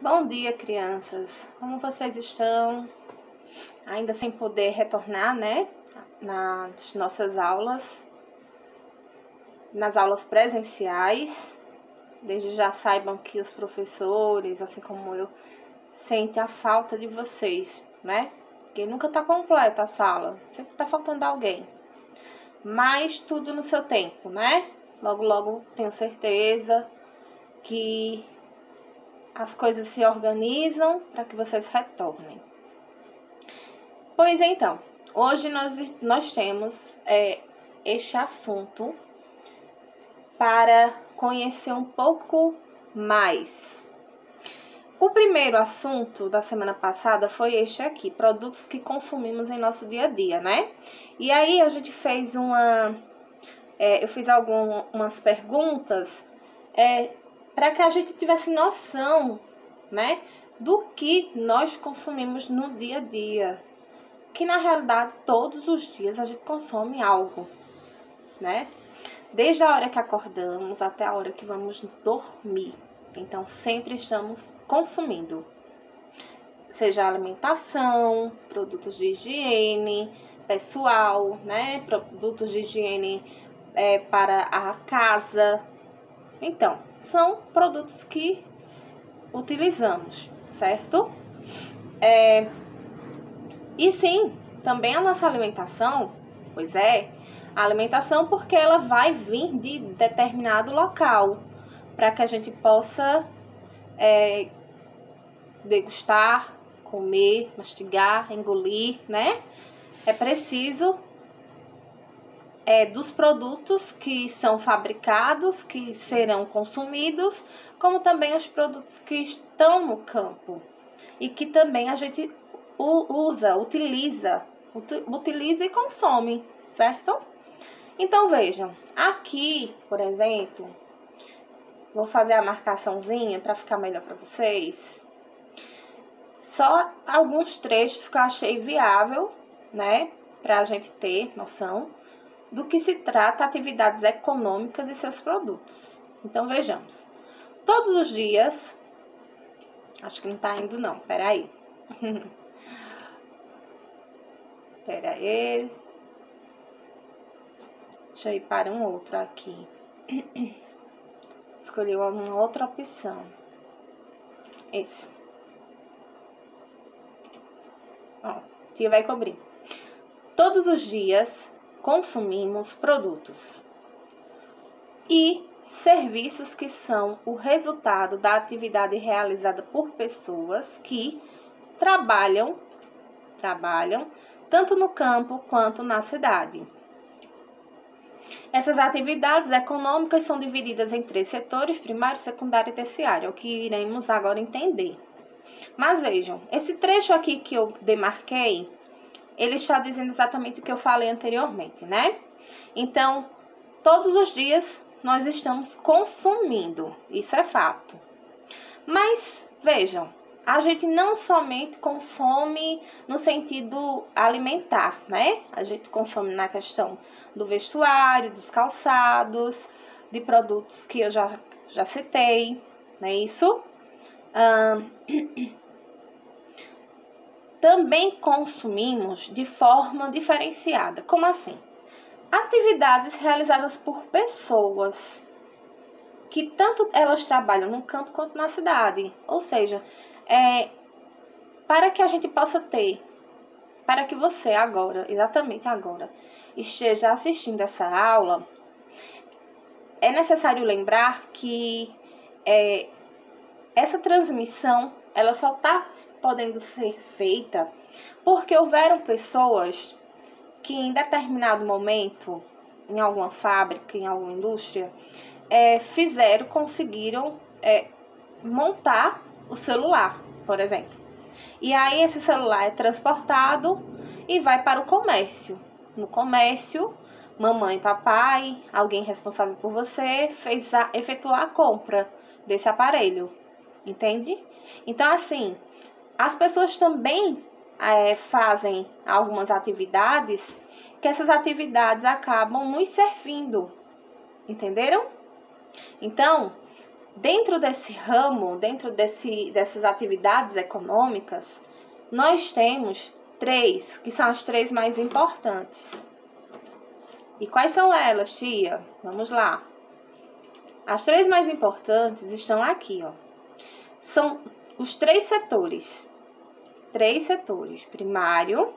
Bom dia, crianças. Como vocês estão? Ainda sem poder retornar, né? Nas nossas aulas, nas aulas presenciais. Desde já saibam que os professores, assim como eu, sentem a falta de vocês, né? Porque nunca tá completa a sala, sempre tá faltando alguém. Mas tudo no seu tempo, né? Logo, logo tenho certeza que as coisas se organizam para que vocês retornem. Pois então, hoje nós, nós temos é, este assunto para conhecer um pouco mais. O primeiro assunto da semana passada foi este aqui, produtos que consumimos em nosso dia a dia, né? E aí a gente fez uma. É, eu fiz algumas perguntas é, para que a gente tivesse noção, né, do que nós consumimos no dia a dia. Que na realidade todos os dias a gente consome algo, né? Desde a hora que acordamos até a hora que vamos dormir. Então sempre estamos consumindo. Seja alimentação, produtos de higiene pessoal, né? Produtos de higiene é, para a casa. Então, são produtos que utilizamos, certo? É, e sim, também a nossa alimentação, pois é, a alimentação porque ela vai vir de determinado local para que a gente possa é, degustar, comer, mastigar, engolir, né? É preciso é, dos produtos que são fabricados, que serão consumidos, como também os produtos que estão no campo e que também a gente usa, utiliza, utiliza e consome, certo? Então vejam, aqui, por exemplo, vou fazer a marcaçãozinha para ficar melhor para vocês. Só alguns trechos que eu achei viável, né, para a gente ter noção do que se trata atividades econômicas e seus produtos. Então vejamos. Todos os dias, acho que não tá indo não, peraí. peraí. Deixa eu ir para um outro aqui. Escolhi uma outra opção. Esse. Ó, tia vai cobrir. Todos os dias consumimos produtos e serviços que são o resultado da atividade realizada por pessoas que trabalham trabalham tanto no campo quanto na cidade. Essas atividades econômicas são divididas em três setores: primário, secundário e terciário, o que iremos agora entender. Mas vejam, esse trecho aqui que eu demarquei ele está dizendo exatamente o que eu falei anteriormente, né? Então, todos os dias nós estamos consumindo, isso é fato. Mas vejam, a gente não somente consome no sentido alimentar, né? A gente consome na questão do vestuário, dos calçados, de produtos que eu já, já citei, não é isso? também consumimos de forma diferenciada. Como assim? Atividades realizadas por pessoas que tanto elas trabalham no campo quanto na cidade. Ou seja, é, para que a gente possa ter, para que você agora, exatamente agora, esteja assistindo essa aula, é necessário lembrar que é, essa transmissão ela só está podendo ser feita porque houveram pessoas que em determinado momento, em alguma fábrica, em alguma indústria, é, fizeram, conseguiram é, montar o celular, por exemplo. E aí esse celular é transportado e vai para o comércio. No comércio, mamãe, papai, alguém responsável por você, fez a, efetuar a compra desse aparelho. Entende? Então, assim, as pessoas também é, fazem algumas atividades que essas atividades acabam nos servindo. Entenderam? Então, dentro desse ramo, dentro desse, dessas atividades econômicas, nós temos três, que são as três mais importantes. E quais são elas, tia? Vamos lá. As três mais importantes estão aqui, ó. São os três setores. Três setores: primário,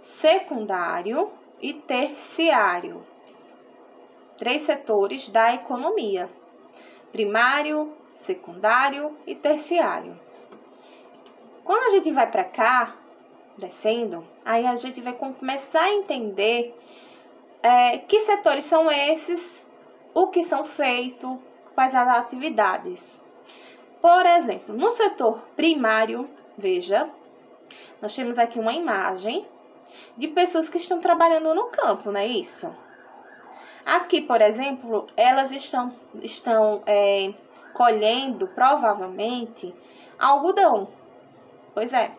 secundário e terciário. Três setores da economia: primário, secundário e terciário. Quando a gente vai para cá, descendo, aí a gente vai começar a entender é, que setores são esses, o que são feitos, quais as atividades. Por exemplo, no setor primário, veja, nós temos aqui uma imagem de pessoas que estão trabalhando no campo, não é isso? Aqui, por exemplo, elas estão, estão é, colhendo provavelmente algodão. Pois é,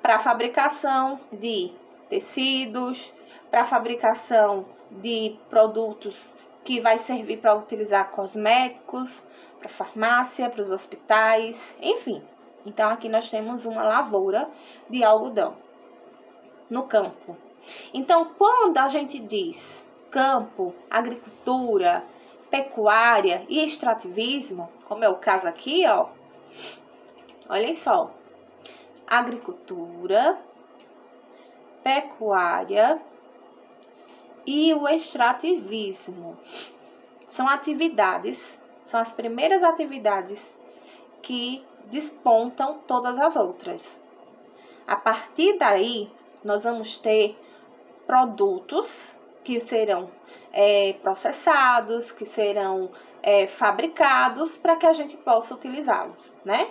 para fabricação de tecidos, para fabricação de produtos que vai servir para utilizar cosméticos, para farmácia, para os hospitais, enfim. Então aqui nós temos uma lavoura de algodão no campo. Então, quando a gente diz campo, agricultura, pecuária e extrativismo, como é o caso aqui, ó. Olhem só. Agricultura, pecuária e o extrativismo. São atividades, são as primeiras atividades que despontam todas as outras. A partir daí, nós vamos ter produtos que serão é, processados, que serão é, fabricados para que a gente possa utilizá-los, né?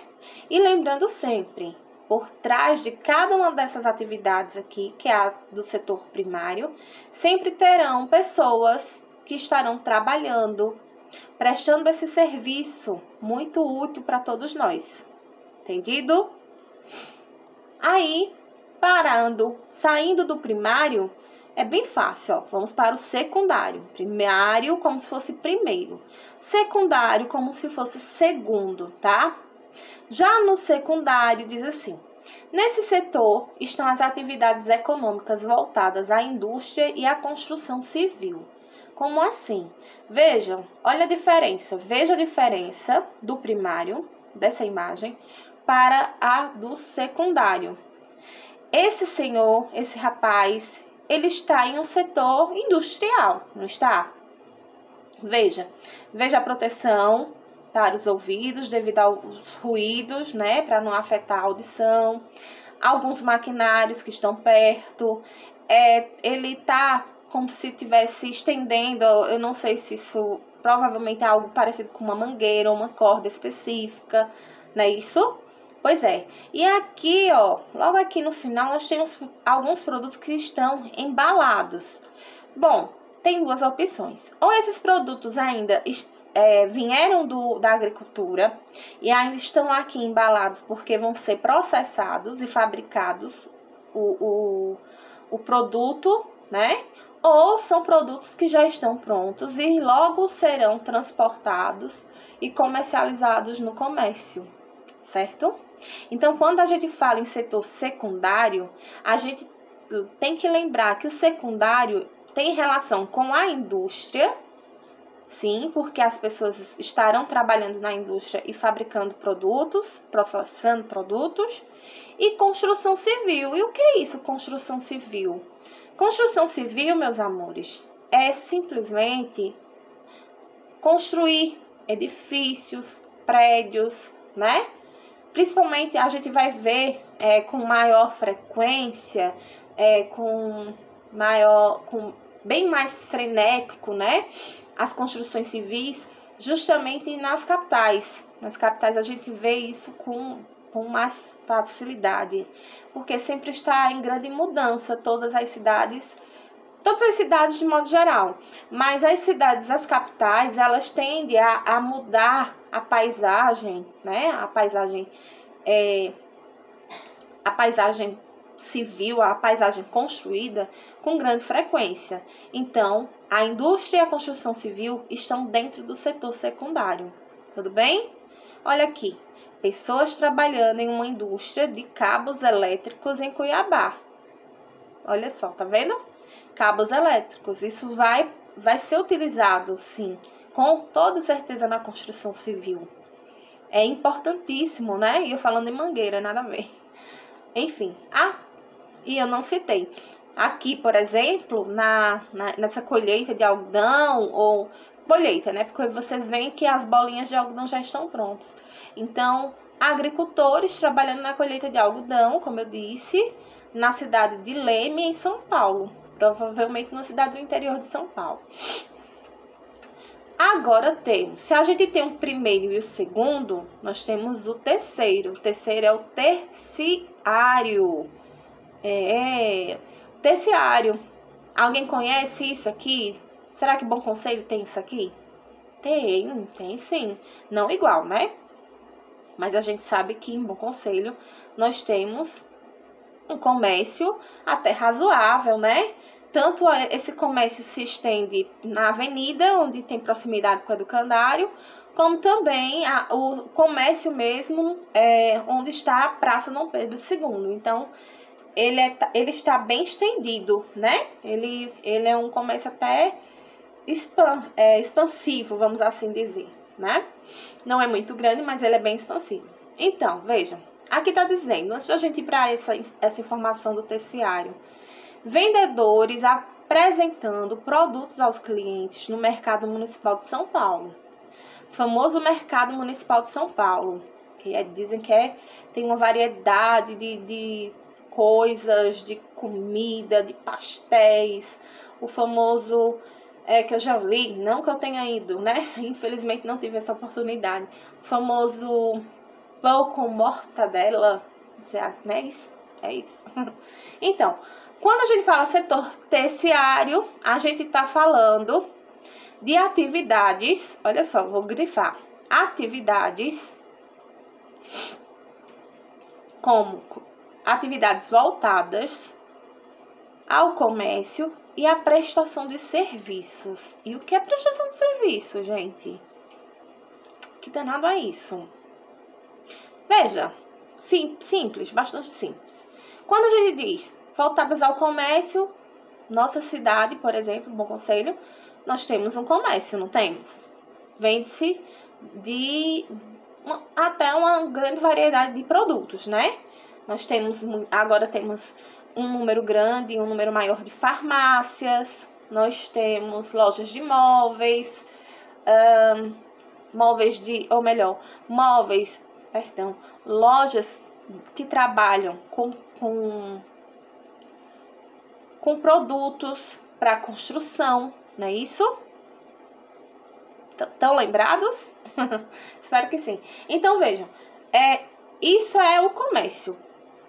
E lembrando sempre, por trás de cada uma dessas atividades aqui, que é a do setor primário, sempre terão pessoas que estarão trabalhando, prestando esse serviço muito útil para todos nós. Entendido? Aí, parando, saindo do primário, é bem fácil, ó. Vamos para o secundário. Primário como se fosse primeiro. Secundário como se fosse segundo, tá? Já no secundário, diz assim: Nesse setor estão as atividades econômicas voltadas à indústria e à construção civil. Como assim? Vejam, olha a diferença. Veja a diferença do primário, dessa imagem, para a do secundário. Esse senhor, esse rapaz, ele está em um setor industrial, não está? Veja, veja a proteção para os ouvidos devido aos ruídos, né, para não afetar a audição. Alguns maquinários que estão perto, é, ele tá como se estivesse estendendo, eu não sei se isso provavelmente é algo parecido com uma mangueira ou uma corda específica, não é isso? Pois é. E aqui, ó, logo aqui no final, nós temos alguns produtos que estão embalados. Bom, tem duas opções. Ou esses produtos ainda é, vieram do, da agricultura e ainda estão aqui embalados porque vão ser processados e fabricados o, o, o produto, né? Ou são produtos que já estão prontos e logo serão transportados e comercializados no comércio, certo? Então, quando a gente fala em setor secundário, a gente tem que lembrar que o secundário tem relação com a indústria Sim, porque as pessoas estarão trabalhando na indústria e fabricando produtos, processando produtos. E construção civil. E o que é isso, construção civil? Construção civil, meus amores, é simplesmente construir edifícios, prédios, né? Principalmente a gente vai ver é, com maior frequência, é, com maior, com bem mais frenético, né? as construções civis justamente nas capitais. Nas capitais a gente vê isso com, com mais facilidade, porque sempre está em grande mudança todas as cidades, todas as cidades de modo geral. Mas as cidades, as capitais, elas tendem a, a mudar a paisagem, né? A paisagem é, a paisagem civil, a paisagem construída com grande frequência. Então, a indústria e a construção civil estão dentro do setor secundário, Tudo bem? Olha aqui, pessoas trabalhando em uma indústria de cabos elétricos em Cuiabá. Olha só, tá vendo? Cabos elétricos. Isso vai, vai ser utilizado, sim, com toda certeza na construção civil. É importantíssimo, né? E eu falando em mangueira, nada a ver. Enfim, ah, e eu não citei. Aqui, por exemplo, na, na, nessa colheita de algodão ou colheita, né? Porque vocês veem que as bolinhas de algodão já estão prontas. Então, agricultores trabalhando na colheita de algodão, como eu disse, na cidade de Leme, em São Paulo. Provavelmente na cidade do interior de São Paulo. Agora temos, se a gente tem o primeiro e o segundo, nós temos o terceiro. O terceiro é o terciário. É, terciário. Alguém conhece isso aqui? Será que Bom Conselho tem isso aqui? Tem, tem sim. Não igual, né? Mas a gente sabe que em Bom Conselho nós temos um comércio até razoável, né? Tanto esse comércio se estende na avenida, onde tem proximidade com o educandário, como também a, o comércio mesmo, é, onde está a Praça Dom Pedro II. Então, ele, é, ele está bem estendido, né? Ele, ele é um comércio até expansivo, vamos assim dizer, né? Não é muito grande, mas ele é bem expansivo. Então, veja, aqui está dizendo, antes da gente ir para essa, essa informação do terciário, vendedores apresentando produtos aos clientes no mercado municipal de São Paulo. Famoso mercado municipal de São Paulo, que é, dizem que é, tem uma variedade de, de coisas, de comida, de pastéis, o famoso é, que eu já vi, não que eu tenha ido, né? Infelizmente não tive essa oportunidade. O famoso pão com mortadela, não é isso? É isso. então, quando a gente fala setor terciário, a gente está falando de atividades, olha só, vou grifar, atividades como atividades voltadas ao comércio e à prestação de serviços. E o que é prestação de serviço, gente? Que danado é isso? Veja, sim, simples, bastante simples. Quando a gente diz voltadas ao comércio, nossa cidade, por exemplo, Bom Conselho, nós temos um comércio, não temos? Vende-se de uma, até uma grande variedade de produtos, né? Nós temos, agora temos um número grande, um número maior de farmácias, nós temos lojas de móveis, móveis de, ou melhor, móveis, perdão, lojas que trabalham com, com, com produtos para construção, não é isso? Estão lembrados? Espero que sim. Então vejam, é, isso é o comércio.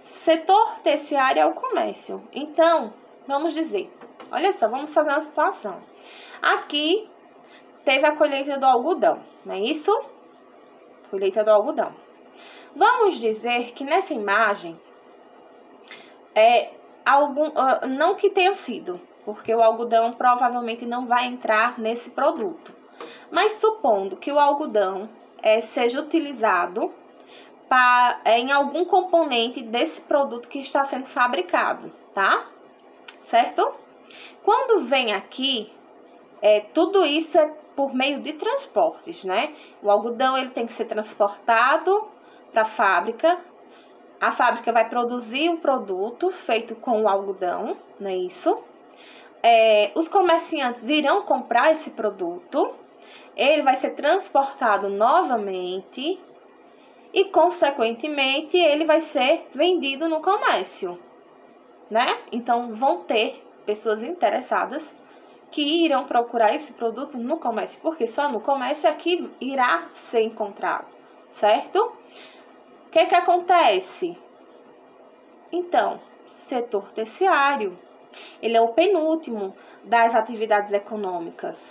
Setor terciário é o comércio. Então, vamos dizer, olha só, vamos fazer uma situação. Aqui teve a colheita do algodão, não é isso? Colheita do algodão. Vamos dizer que nessa imagem é algum, uh, não que tenha sido, porque o algodão provavelmente não vai entrar nesse produto. Mas supondo que o algodão é, seja utilizado pra, é, em algum componente desse produto que está sendo fabricado, tá? Certo? Quando vem aqui, é, tudo isso é por meio de transportes, né? O algodão ele tem que ser transportado para a fábrica. A fábrica vai produzir o produto feito com o algodão, não é isso? É, os comerciantes irão comprar esse produto. Ele vai ser transportado novamente e, consequentemente, ele vai ser vendido no comércio, né? Então, vão ter pessoas interessadas que irão procurar esse produto no comércio, porque só no comércio é que irá ser encontrado, certo? O que que acontece? Então, setor terciário, ele é o penúltimo das atividades econômicas,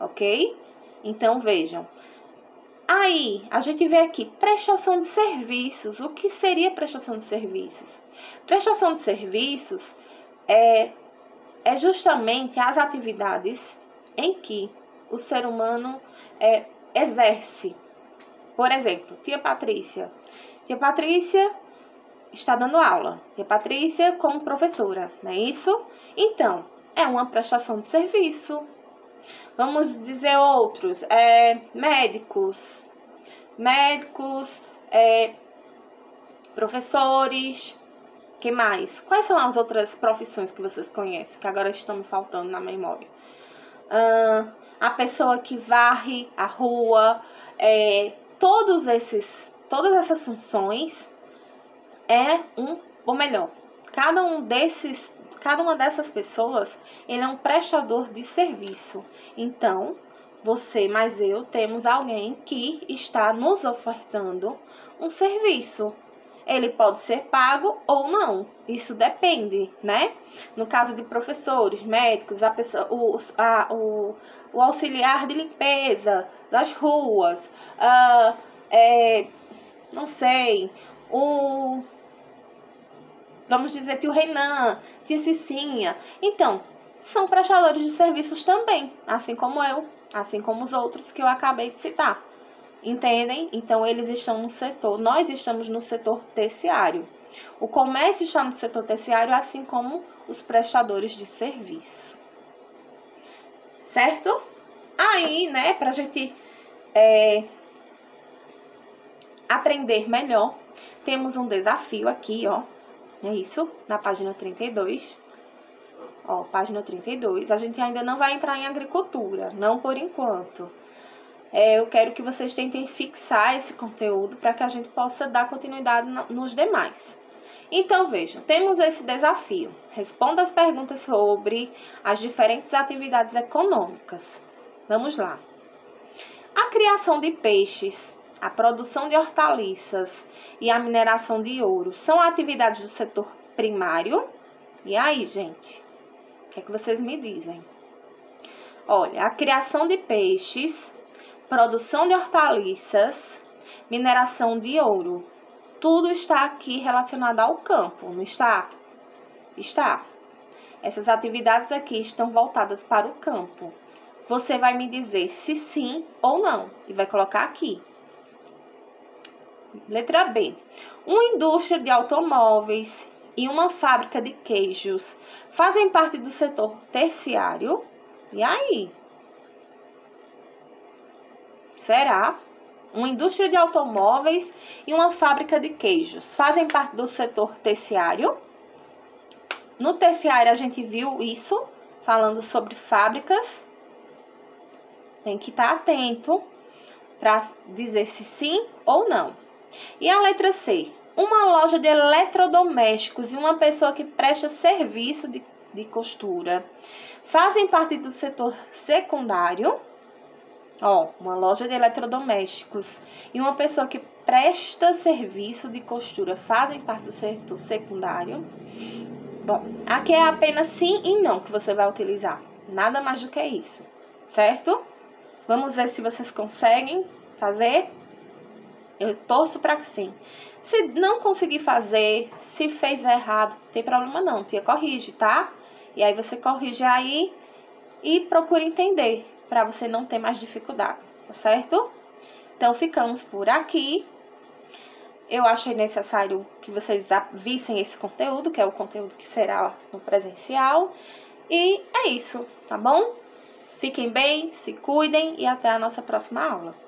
ok? Então, vejam, Aí, a gente vê aqui prestação de serviços. O que seria prestação de serviços? Prestação de serviços é, é justamente as atividades em que o ser humano é, exerce. Por exemplo, tia Patrícia. Tia Patrícia está dando aula. Tia Patrícia como professora, não é isso? Então, é uma prestação de serviço. Vamos dizer outros, é, médicos, médicos, é, professores, que mais? Quais são as outras profissões que vocês conhecem, que agora estão me faltando na memória? Uh, a pessoa que varre a rua, é, todos esses, todas essas funções é um, ou melhor, cada um desses, cada uma dessas pessoas, ele é um prestador de serviço. Então, você mais eu temos alguém que está nos ofertando um serviço ele pode ser pago ou não. Isso depende, né? No caso de professores, médicos, a pessoa, o, a, o, o auxiliar de limpeza das ruas, uh, é, não sei, o. Vamos dizer, tio Renan, tia Cicinha. Então, são prestadores de serviços também, assim como eu, assim como os outros que eu acabei de citar. Entendem? Então, eles estão no setor, nós estamos no setor terciário. O comércio está no setor terciário, assim como os prestadores de serviço. Certo? Aí, né, para a gente é, aprender melhor, temos um desafio aqui, ó. É isso, na página 32. Ó, página 32. A gente ainda não vai entrar em agricultura, não por enquanto é, eu quero que vocês tentem fixar esse conteúdo para que a gente possa dar continuidade nos demais. Então, vejam, temos esse desafio. Responda as perguntas sobre as diferentes atividades econômicas. Vamos lá. A criação de peixes, a produção de hortaliças e a mineração de ouro são atividades do setor primário? E aí, gente? O que é que vocês me dizem? Olha, a criação de peixes produção de hortaliças, mineração de ouro. Tudo está aqui relacionado ao campo, não está? Está. Essas atividades aqui estão voltadas para o campo. Você vai me dizer se sim ou não e vai colocar aqui. Letra B. Uma indústria de automóveis e uma fábrica de queijos fazem parte do setor terciário. E aí? será uma indústria de automóveis e uma fábrica de queijos. Fazem parte do setor terciário. No terciário a gente viu isso, falando sobre fábricas. Tem que estar atento para dizer se sim ou não. E a letra C? Uma loja de eletrodomésticos e uma pessoa que presta serviço de, de costura fazem parte do setor secundário. Ó, uma loja de eletrodomésticos e uma pessoa que presta serviço de costura fazem parte do setor secundário. Bom, aqui é apenas sim e não que você vai utilizar. Nada mais do que isso, certo? Vamos ver se vocês conseguem fazer. Eu torço para que sim. Se não conseguir fazer, se fez errado, não tem problema não, tia corrige, tá? E aí você corrige aí e procura entender para você não ter mais dificuldade, tá certo? Então, ficamos por aqui. Eu achei necessário que vocês vissem esse conteúdo, que é o conteúdo que será no presencial. E é isso, tá bom? Fiquem bem, se cuidem e até a nossa próxima aula.